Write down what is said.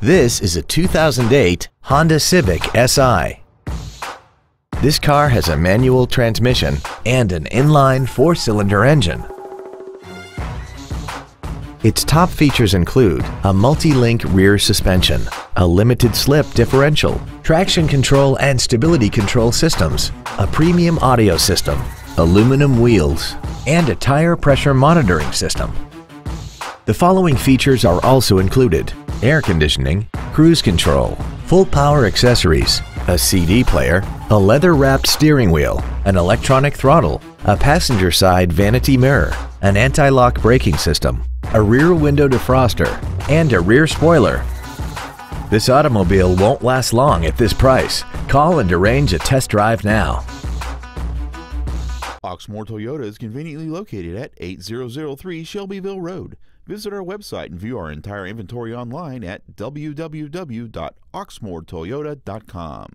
This is a 2008 Honda Civic Si. This car has a manual transmission and an inline four-cylinder engine. Its top features include a multi-link rear suspension, a limited slip differential, traction control and stability control systems, a premium audio system, aluminum wheels, and a tire pressure monitoring system. The following features are also included air conditioning, cruise control, full power accessories, a CD player, a leather-wrapped steering wheel, an electronic throttle, a passenger side vanity mirror, an anti-lock braking system, a rear window defroster, and a rear spoiler. This automobile won't last long at this price. Call and arrange a test drive now. Oxmoor Toyota is conveniently located at 8003 Shelbyville Road. Visit our website and view our entire inventory online at www.oxmoortoyota.com.